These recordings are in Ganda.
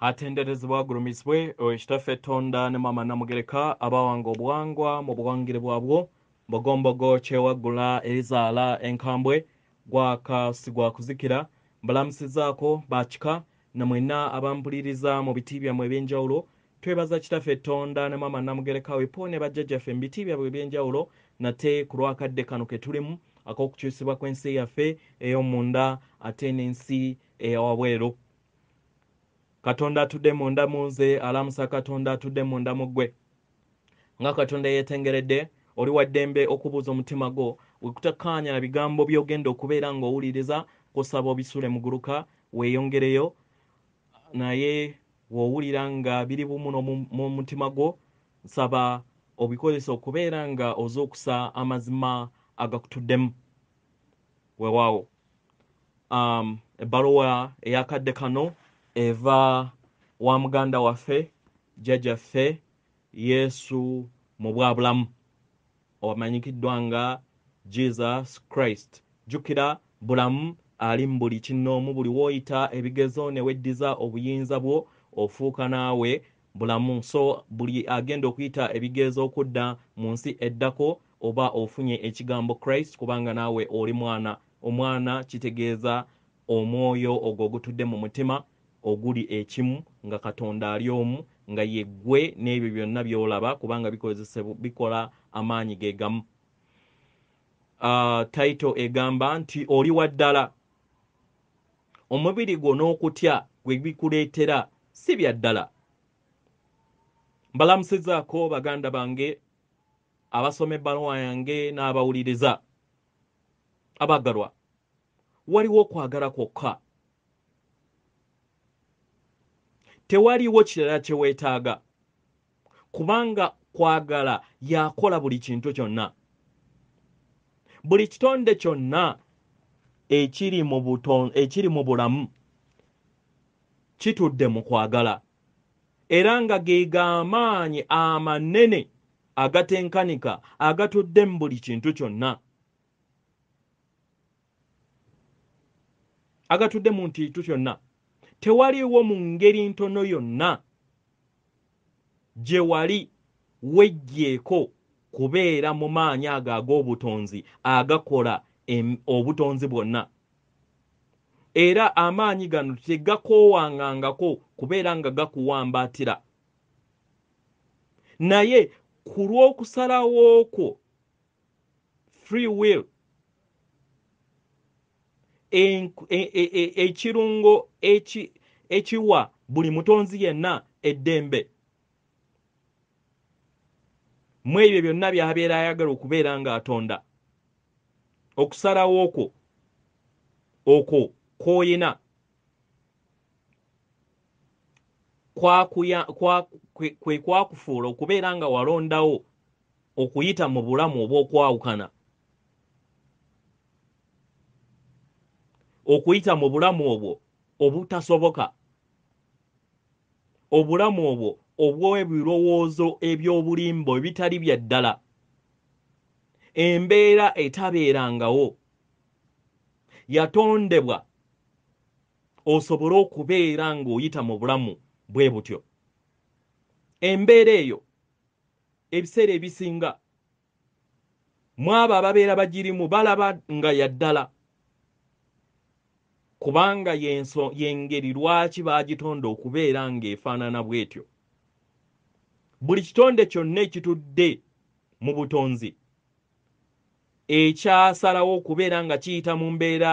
atenderezebwa agulumisibwe ekitaffe tonda ne mama namugereka abawanga obuwangwa mu buwangire bwabwo. Mbogombogo kyewaggula erizaala enkambwe gwakasi gwakuzikira mbalamusizaako bakika namwena abampuliriza mu biti byammwe ebyenjawulo. Twebaza kitaffe tonda ne mama namugereka wepo ne bajjajjaffe mu biti byabwe ebyenjawulo nate ku lwakadde kano ke tulimu ak'okukyusibwa kw'ensi yaffe ey'omunda ate n'ensi eyawabweru katonda atudde munda mu nze alamusa katonda atudde munda mu ggwe. Nga katonda yeetengeredde oli wa ddembe okubuuza omutima gwo wekutakkaanya na bigambo by'ogenda okubeera ng'owuliriza kusaba obisule muguluka weeyongereyo naye bw'owulira nga biri bumu mu mutima gwo nsaba obikozesa okubeera nga ozuukusa amazima agakutuddemu. Weewaawo. Um, ebbaluwa eyakadde kano eva wa muganda waffe jjajjaffe yesu mu bwabulamu owamanyikiddwa nga jesus christ. Jjukira bulamu ali mu buli kinnoomu buli w'oyita ebigezo ne weddiza obuyinza bwo ofuuka naawe bulamu. So buli agenda okuyita ebigezo okudda mu nsi eddako oba ofunye ekigambo christ kubanga naawe oli mwana. Omwana kitegeeza omwoyo ogwo ogutudde mu mutima oguli ekimu nga katonda ali omu nga yeggwe n'ebyo byonna by'olaba kubanga bikola amaanyi ge gamu. Uh, taito egamba nti oli wa ddala. Omubiri gwo n'okutya gwe bikuleetera si bya ddala. Mbalamusizaako baganda bange abasoma ebbaluwa yange n'abawuliriza. Abagalwa waliwo okwagala kwokka tewaliwo kirala kye weetaaga. Kubanga kwagala yakola buli kintu kyonna. Buli kitonde kyonna ekiri mu buton ekiri mu bulamu kitudde mu kwagala. Era nga ge gaamaanyi amanene agatenkanika agatudde mu buli kintu kyonna. Agatudde mu ntintu kyonna tewaliwo mu ngeri ntono yonna gye wali weggyeko kubeera mu maanyi ago ag'obutonzi agakola obutonzi bwonna. Era amaanyi gano tegakoowangangako kubeera nga gakuwambaatira. Naye ku lw'okusalawo kwo free will ekirungo ekiwa buli mutonzi yenna eddembe. Mu ebyo byonna by'abeera ayagala okubeera ng'atonda. Okusalawo okwo okwo kw'oyina. Kwe kwakufuula okubeera nga walondawo okuyita mu bulamu obw'okwawukana okuyita mu bulamu obwo obutasoboka. Obulamu obwo obw'ebirowoozo eby'obulimbo ebitali bya ddala. Embeera etabeerangawo. Yatondebwa osobole okubeera ng'oyita mu bulamu bwe butyo. Embeera eyo ebiseera ebisinga mu abo ababeera bagirimu balaba nga ya ddala kubanga y'engeri lwaki baagitonda okubeera ng'efaanana bw'etyo? Buli kitonde kyonna ekitudde mu butonzi ekyasalawo okubeera nga kiyita mu mbeera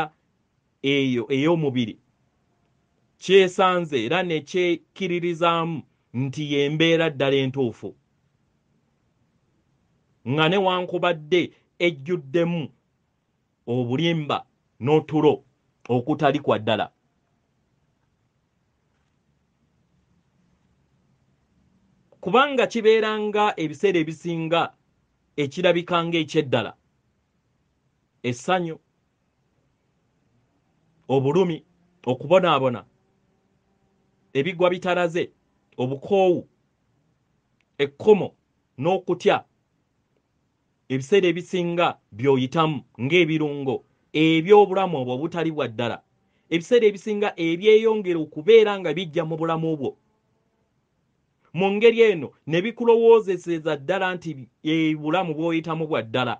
eyo ey'omubiri kyesanze era ne kyekkiririzaamu nti y'embeera ddala entuufu nga newankubadde ejjuddemu obulimba n'otulo okutali kwa ddala. Kubanga kibeera nga ebiseera ebisinga ekirabika ng'ekyeddala essanyu obulumi okubonaabona ebigwa bitalaze obukoowu ekkomo n'okutya ebiseera ebisinga by'oyitamu ng'ebirungo eby'obulamu obwo obutali bwa ddala. Ebiseera ebisinga ebyeyongera okubeera nga bijja mu bulamu bwo. Mu ngeri eno ne bikulowoozeseza ddala nti ebulamu bw'oyitamu bwa ddala.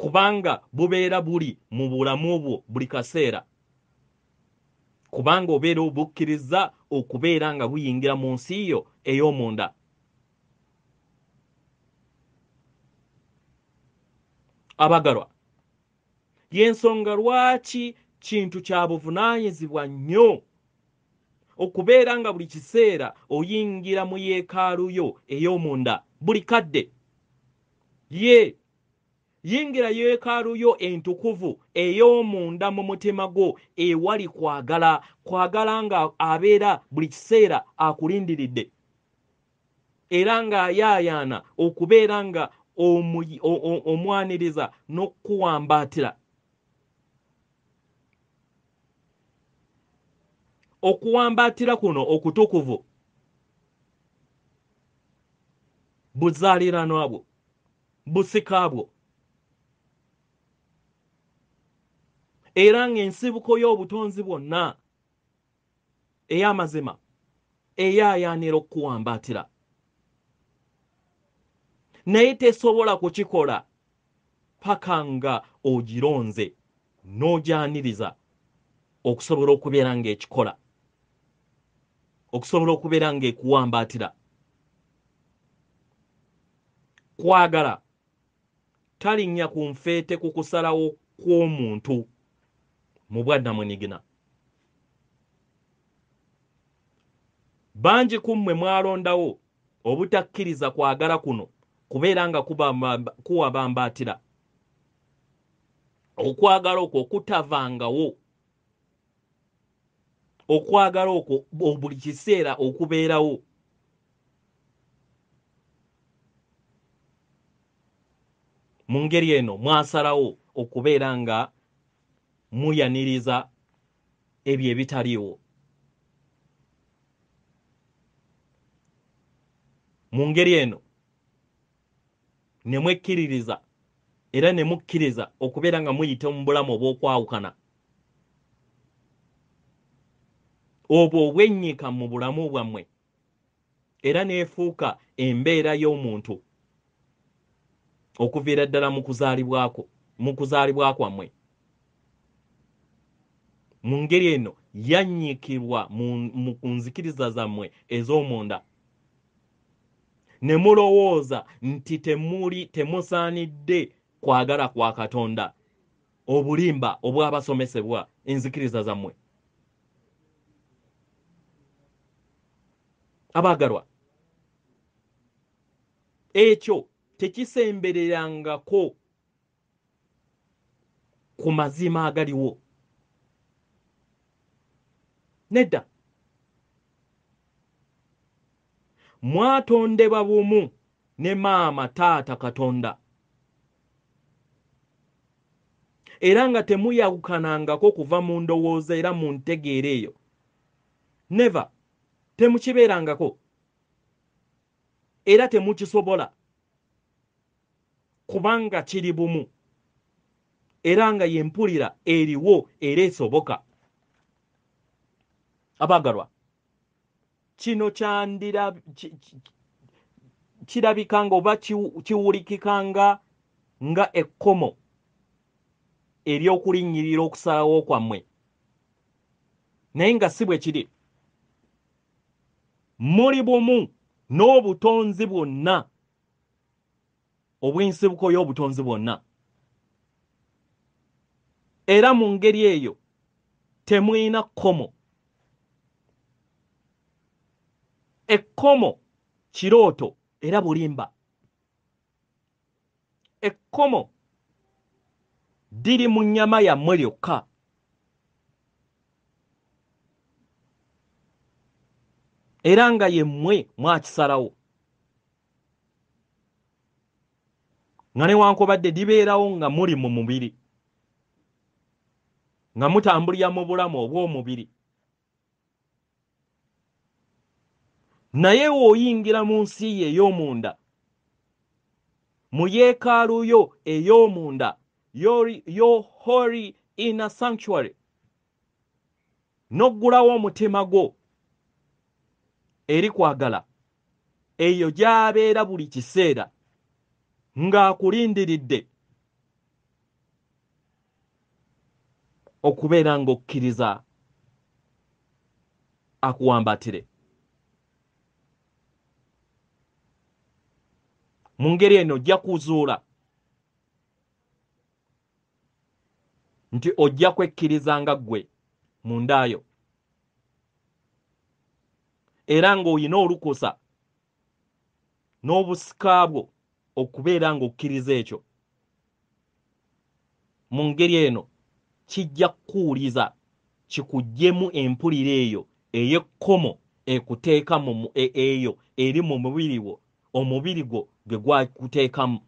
Kubanga bubeera buli mu bulamu bwo buli kaseera. Kubanga obeera obukkiriza okubeera nga buyingira mu nsi yo ey'omunda abagalwa. Y'ensonga lwaki kintu kya buvunaanyizibwa nnyo? Okubeera nga buli kiseera oyingira mu yeekaalu yo ey'omunda buli kadde. Ye yingira yeekaalu yo entukuvu ey'omunda mu mutima gwo ewali kwagala kwagala nga abeera buli kiseera akulindiridde era ng'ayaayaana okubeera nga omwaniriza n'okuwambaatira. Okuwambaatira kuno okutukuvu buzaaliranwa bwo busika bwo. Era ng'ensibuko y'obutonzi bwonna ey'amazima eyaayaanira okukuwambaatira naye tesobola kukikola. Paka nga ogironze. N'ogyaniriza okusobola okubeera ng'ekikola okusobola okubeera ng'ekuwambaatira kwagala. Talinnya ku nfeete ku kusalawo kw'omuntu. Mu bwaddamunigina bangi ku mmwe mwalondawo obutakkiriza kwagala kuno kubeera nga kuwabambaatira okwagala okwo okutavangawo. Okwagala okwo buli kiseera okubeerawo. Mu ngeri eno mwasalawo okubeera nga muyaniriza ebyo ebitaliiwo. Mu ngeri eno ne mwekkiririza era ne mukkiriza okubeera nga muyita mu bulamu obw'okwawukana. Obwo obwennyika mu bulamu bwammwe era n'efuuka embeera y'omuntu okuviira ddala mu kuzaalibwako mu kuzaalibwa kwammwe. Mu ngeri eno yannyikibwa mu nzikiriza zammwe ez'omunda ne mulowooza nti temuli temusaanidde kwagala kwa katonda. Obulimba obw'abasomesebwa enzikiriza zammwe. Abaagalwa ekyo tekisembererangako ku mazima agaliwo. Nedda mwatondebwa bumu ne maama taata katonda. Era nga temuyawukanangako kuva mu ndowooza era mu ntegeera eyo. Neva temukibeerangako. Era temukisobola. Kubanga kiri bumu. Era nga yempulira eriwo era esoboka. Abaagalwa kino kyandira kirabika nga oba kiwulikikanga nga ekkomo ery'okulinnyirira okusalawo kwammwe naye nga si bwe kiri muli bumu n'obutonzi bwonna obw'ensibuko y'obutonzi bwonna. Era mu ngeri eyo temulina kkomo ekkomo kirooto era bulimba. Ekkomo diri mu nnyama yammwe lyokka. Era nga yemmwe mwakisalawo. Nga newankubadde libeerawo nga muli mu mubiri. Nga mutambulira mu bulamu obw'omubiri naye w'oyingira mu nsi ye ey'omunda mu yeekaalu yo ey'omunda your holy inner sanctuary n'oggulawo omutima gwo eri kwagala. Eyo gy'abeera buli kiseera ng'akulindiridde okubeera ng'okkiriza akuwambatire mu ngeri eno ojja kuzuula. Nti ojja kwekkiriza nga ggwe mu ndaayo era ng'olina olukusa n'obusika bwo okubeera ng'okkiriza ekyo. Mu ngeri eno kijja kukuwuliza kikuggyemu empulira eyo ey'ekkomo ekuteeka e, eyo eri mu mubiri gwo omubiri gwo gwe gwakuteekamu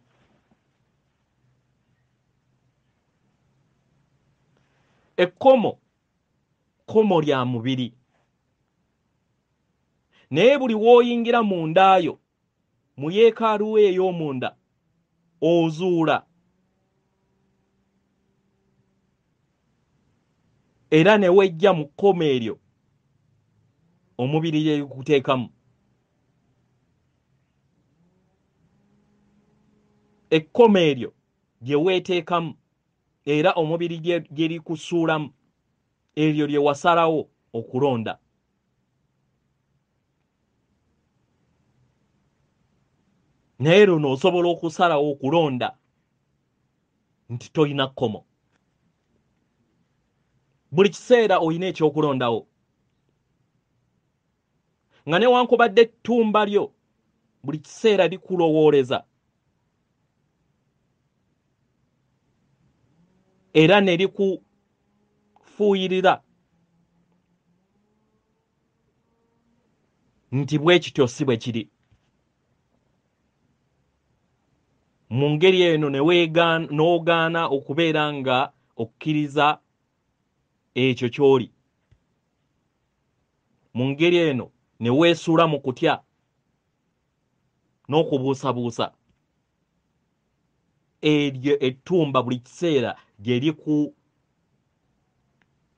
ekkomo kkomo lya mubiri. Naye buli w'oyingira mu ndaayo mu yeekaalu we ey'omunda ozuula. Era ne wejja mu kkomo eryo omubiri yekuteekamu ekkomo eryo gye weeteekamu era omubiri gye likusuulamu eryo lye wasalawo okulonda. Naye luno osobola okusalawo okulonda nti tolina kkomo. Buli kiseera olina ekyokulondawo. Nga newankubadde ettumba lyo buli kiseera likulowooleza era ne likufuuyirira nti bwe kityo si bwe kiri. Mu ngeri eno n'ogaana okubeera nga okkiriza ekyo ky'oli. Mu ngeri eno ne weesuula mu kutya n'okubuusabuusa. Eryo ettumba buli kiseera gye liku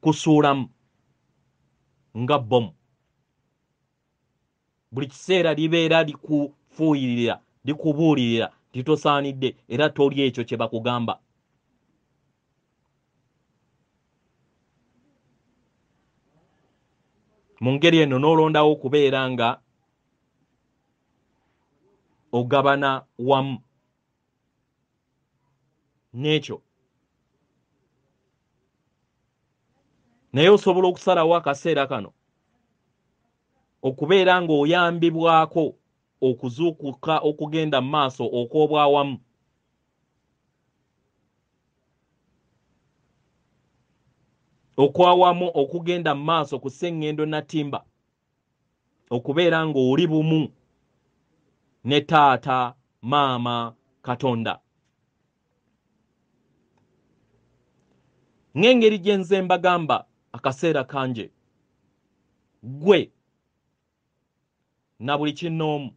kusuulamu nga bomu buli kiseera libeera likufuuyirira likubuulirira titosaanidde era toli ekyo kye bakugamba. Mu ngeri eno n'olondawo okubeera nga ogabana wamu. N'ekyo naye osobola okusalawo akaseera kano. Okubeera ng'oyambibwako okuzuukuka okugenda mu maaso okw'obwawamu. Okwawamu okugenda mu maaso ku sseŋŋendo natimba okubeera ng'oli bumu ne taata maama katonda. Ng'engeri gye nze mbagamba akaseera kanje gwe na buli kinnoomu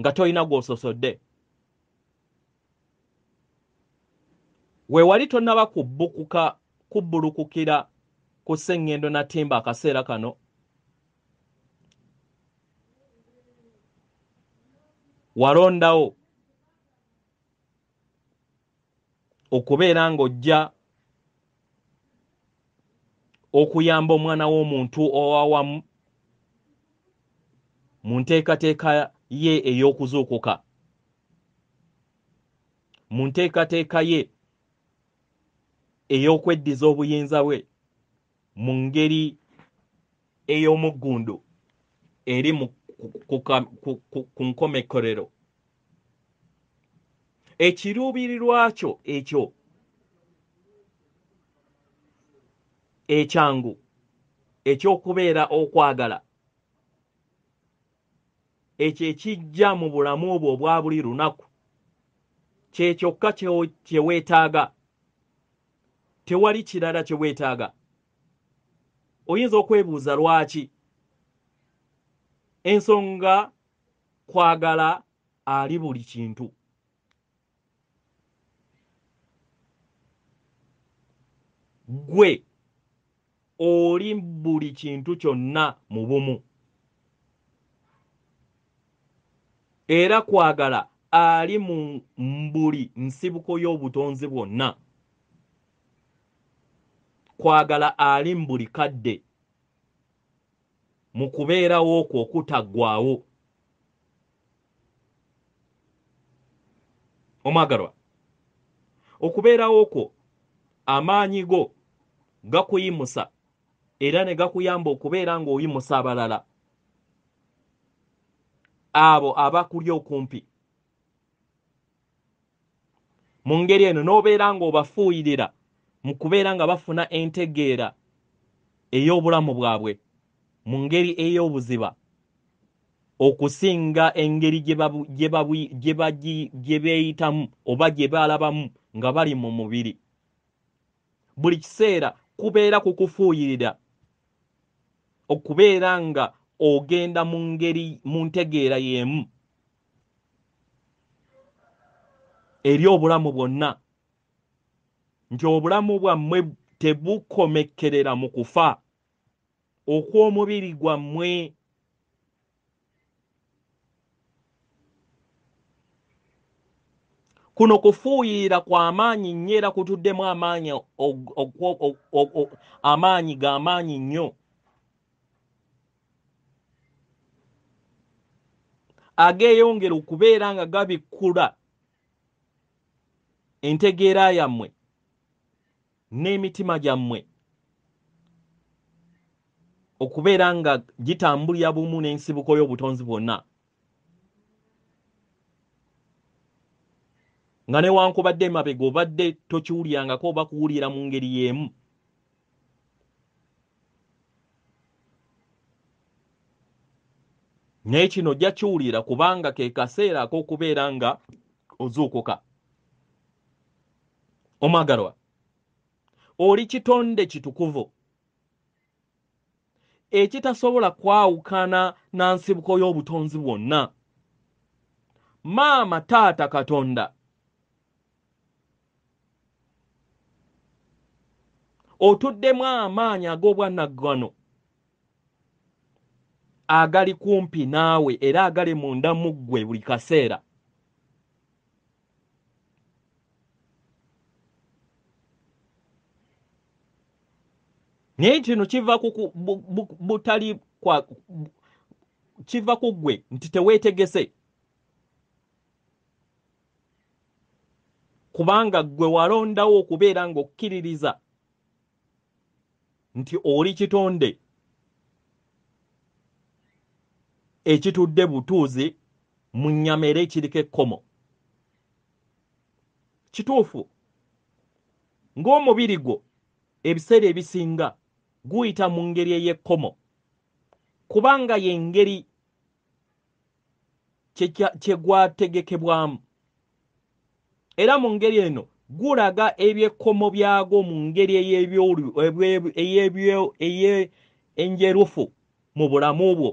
nga tolina gw'ososodde. We wali tonnaba kubbukuka kubbulukukira ku sseŋŋendo natimba akaseera kano. Walondawo okubeera ng'ojja okuyamba omwana w'omuntu owawamu mu nteekateeka ye ey'okuzuukuka. Mu nteekateeka ye ey'okweddiza obuyinza bwe mu ngeri ey'omuggundu eri ku nkomekerero ekiruubirirwa kyo ekyo ekyangu eky'okubeera okwagala. Ekyo ekijja mu bulamu obwo obwa buli lunaku. Kye kyokka kye weetaaga. Tewali kirala kye weetaaga. Oyinza okwebuuza lwaki? Ensonga kwagala ali buli kintu. Gwe oli buli kintu kyonna mu bumu. Era kwagala ali mu buli nsibuko y'obutonzi bwonna. Kwagala ali mu buli kadde mu kubeerawo okwo okutaggwaawo. Omwagalwa okubeerawo okwo amaanyi go gakuyimusa era ne gakuyamba okubeera ng'oyimusa abalala abo abakuli okumpi. Mu ngeri eno n'obeera ng'obafuuyirira mu kubeera nga bafuna entegeera ey'obulamu bwabwe mu ngeri ey'obuziba okusinga engeri gye beeyitamu oba gye balabamu nga bali mu mubiri. Buli kiseera kubeera kukufuuyirira okubeera nga ogenda mu ngeri mu ntegeera y'emu. Eri obulamu bwonna. Nti obulamu bwammwe tebukomekkerera mu kufa. Okw'omubiri gwammwe kuno kufuuyirira kw'amaanyi nnyo era kutuddemu amaanyi amaanyi g'amaanyi nnyo ageeyongera okubeera nga gabikkula entegeera yammwe n'emitima gyammwe okubeera nga gitambulira bumu n'ensibuko y'obutonzi bwonna. Nga newankubadde emabega obadde tokiwulyangako oba kuwulira mu ngeri y'emu naye kino ojja kiwulira kubanga ke kaseera ak'okubeera nga ozuukuka. Omwagalwa oli kitonde kitukuvu. Ekitasobola kwawukana na nsibuko y'obutonzi bwonna. Maama taata katonda. Otuddemu amaanyi ag'obwannaggwano agali kumpi naawe era agali munda mu ggwe buli kaseera. Naye kino kiva butali kiva ku ggwe nti teweetegese. Kubanga ggwe walondawo okubeera ng'okkiririza nti oli kitonde ekitudde butuuzi mu nnyama era ekiriko ekkomo. Kituufu ng'omubiri gwo ebiseera ebisinga guyita mu ngeri ey'ekkomo kubanga y'engeri kye gwategekebwamu. Era mu ngeri eno gulaga ebyekkomo byagwo mu ngeri ey'enjerufu mu bulamu bwo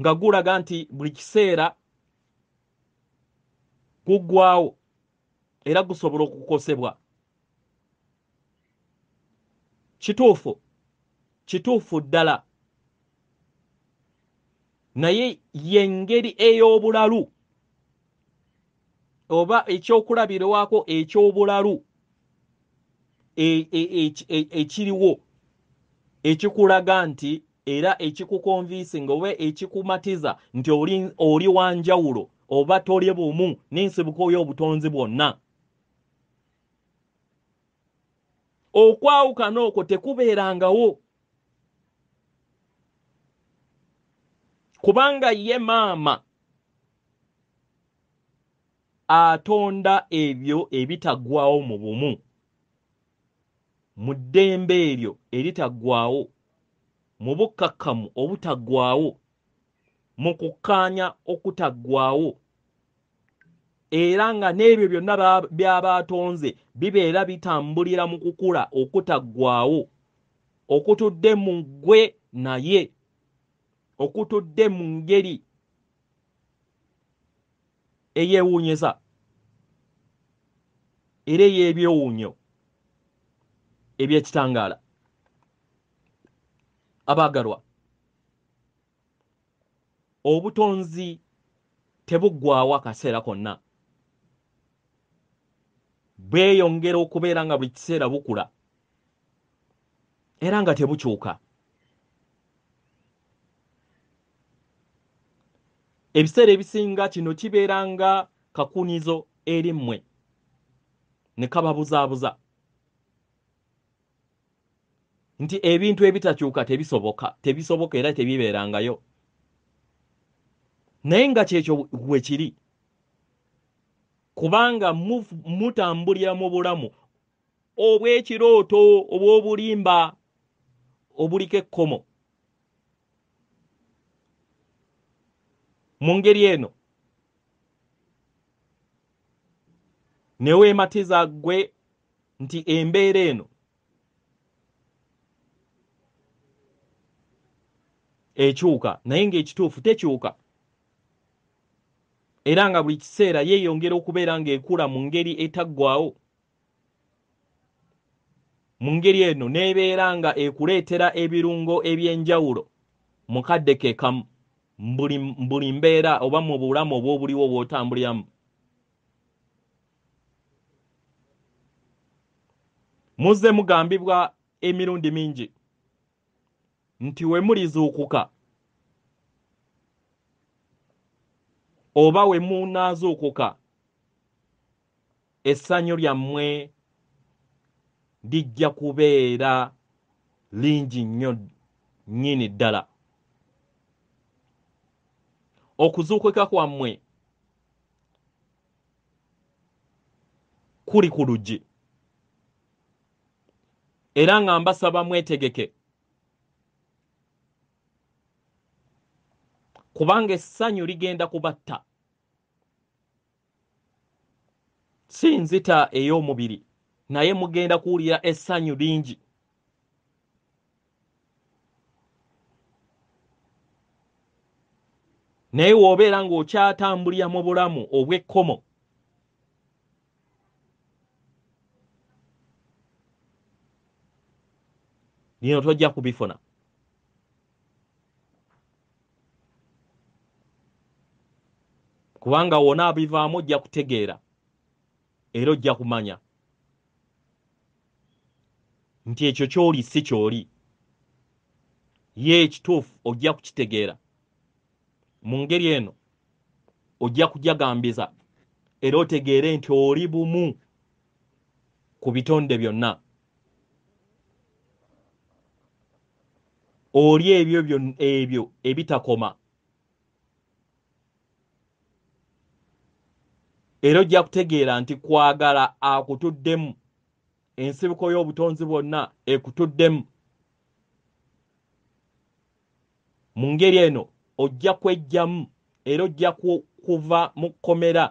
nga gulaga nti buli kiseera guggwawo era gusobola okukosebwa. Kituufu kituufu ddala. Naye y'engeri ey'obulalu oba ekyokulabirwako eky'obulalu ekiriwo ekikulaga nti era ekikukonvinsinga oba ekikumatiza nti oli, oli wanjawulo oba toli bumu n'ensibuko y'obutonzi bwonna. Okwawukana okwo tekubeerangawo. Kubanga ye maama atonda ebyo ebitaggwawo mu bumu mu ddembe eryo eritaggwawo mu bukkakkamu obutaggwawo mu kukkaanya okutaggwawo era nga n'ebyo byonna by'aba atonze bibeera bitambulira mu kukula okutaggwawo okutudde mu ggwe naye okutudde mu ngeri eyeewuunyisa era ey'ebyewuunyo ebyekitangaala abaagalwa. Obutonzi tebuggwawo akaseera konna. Bweyongera okubeera nga buli kiseera bukula era nga tebukyuka. Ebiseera ebisinga kino kibeera nga kakunizo eri mmwe ne kababuzaabuza nti ebintu ebitakyuka tebisoboka tebisoboka era tebibeerangayo. Naye nga kyekyo we kiri kubanga mutambulira mu bulamu obw'ekirooto obw'obulimba obuliko ekkomo. Mu ngeri eno ne weematiza ggwe nti embeera eno ekyuka naye ng'ekituufu tekyuka. Era nga buli kiseera yeeyongera okubeera ng'ekula mu ngeri etaggwawo mu ngeri eno n'ebeera nga ekuleetera ebirungo eby'enjawulo mu kadde ke kamu buli mbeera oba mu bulamu obwobuliwo bw'otambuliramu muzze mugambibwa emirundi mingi nti we mulizuukuka oba we munaazuukuka essanyu lyammwe lijja kubeera lingi nnyo nnyini ddala. Okuzuukuka kwammwe kuli ku luggi. Era nga mbasaba mwetegeke kubanga essanyu ligenda kubatta. Si nzita ey'omubiri naye mugenda kuwulira essanyu lingi. Naye w'obeera ng'okyatambulira mu bulamu obw'ekkomo lino tojja kubifuna kubanga wona abivaamu ojja kutegeera era ojja kumanya nti ekyo ky'oli si ky'oli. Ye ekituufu ojja kukitegeera. Mu ngeri eno ojja kujagambiza era otegeere nti oli bumu ku bitonde byonna. Oli ebyo ebyo ebitakoma era ojja kutegeera nti kwagala akutuddemu. Ensibuko y'obutonzi bwonna ekutuddemu. Mu ngeri eno ojja kwejjamu era ojja kuva mu kkomera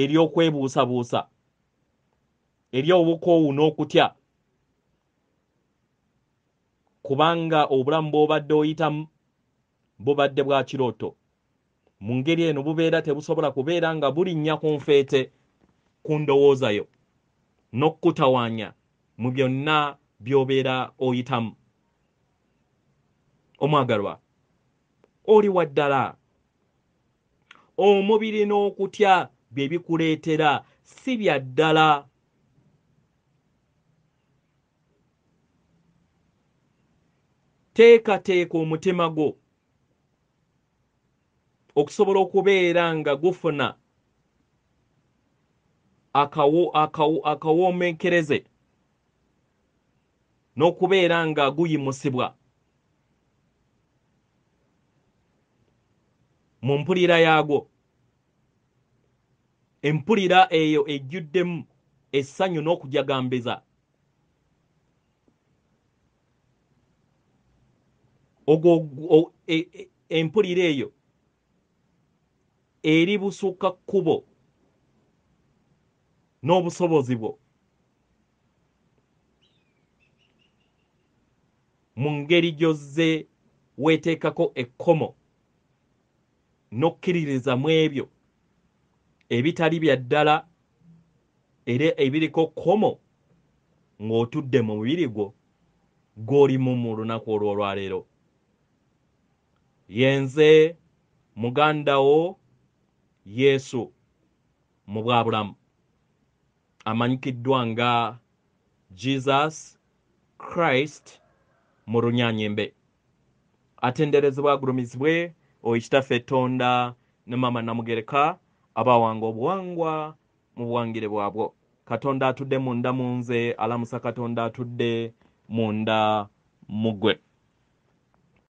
ery'okwebuusabuusa ery'obukoowu n'okutya. Kubanga obulamu bw'obadde oyitamu bubadde bwa kirooto mu ngeri eno bubeera tebusobola kubeera nga bulinnya ku nfeete ku ndowooza yo n'okkutawaanya mu byonna by'obeera oyitamu. Omwagalwa oli wa ddala omubiri n'okutya bye bikuleetera si bya ddala. Teekateeka omutima gwo okusobola okubeera nga gufuna akawoomekereze n'okubeera nga guyimusibwa mu mpulira yaagwo empulira eyo ejjuddemu essanyu n'okujagambiza ogwo e, e, empulira eyo eri busukka kkubo n'obusobozi bwo mu ngeri gy'ozze weeteekako ekkomo. N'okkiririza mu ebyo ebitali bya ddala era ebiriko kkomo ng'otudde mu mubiri gwo gw'olimu mu lunaku olw'olwaleero. Yenze muganda wo yesu mu bwabulamu amanyikiddwa nga jesus christ mu runyaanyembe atenderezebwa agulumizibwe oyikitaffe ettonda ne mama namugereka abawanga obuwangwa mu buwangire bwabwo. Katonda atudde munda mu nze alamusa katonda atudde munda mu gwe